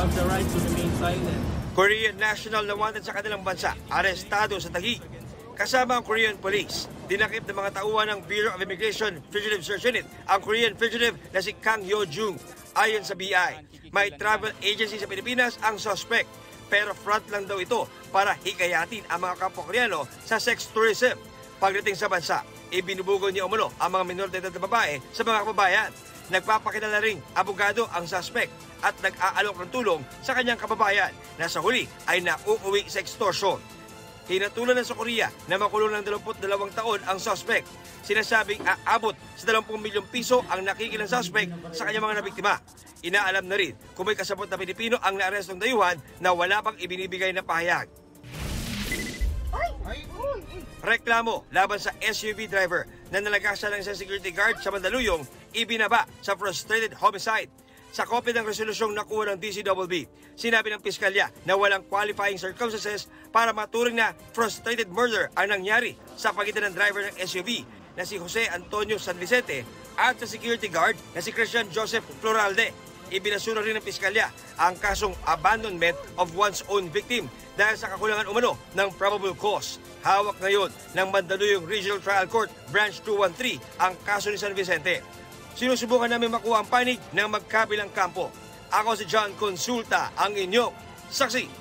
have the right to remain silent. Korean national na wanted sa kanilang bansa, arestado sa Taguig. Kasama ang Korean police, dinakip ng mga tauhan ng Bureau of Immigration Fugitive Search Unit ang Korean fugitive na si Kang Yo-jung. Ayon sa BI, may travel agency sa Pilipinas ang suspect pero front lang daw ito para hikayatin ang mga kapwa Koreano sa sex tourism. Pagdating sa bansa, ibinubugol niya umano ang mga minor de edad na babae sa mga kababayan. Nagpapakilala ring abogado ang suspect at nag-aalok ng tulong sa kanyang kababayan na sa huli ay nauuwi sa extortion. Hinatulan na sa Korea na makulong ng 22 taon ang suspect. Sinasabing aabot sa 20 milyong piso ang nakikilang suspect sa kanyang mga nabiktima. Inaalam na rin kung may kasabot na Pilipino ang naarestong dayuhan na wala pang ibinibigay na pahayag. Reklamo laban sa SUV driver na nalagasan ng isang security guard sa Mandaluyong ibinaba sa frustrated homicide. Sa kopya ng resolusyong nakuha ng DCWB, sinabi ng piskalya na walang qualifying circumstances para maturing na frustrated murder ang nangyari sa pagitan ng driver ng SUV na si Jose Antonio San Vicente at sa security guard na si Christian Joseph Floralde. Ibinasura rin ng piskalya ang kasong abandonment of one's own victim dahil sa kakulangan umano ng probable cause. Hawak ngayon ng Mandaluyong Regional Trial Court Branch 213 ang kaso ni San Vicente. Sinusubukan namin makuha ang panig ng magkabilang kampo. Ako si John Consulta, ang inyong saksi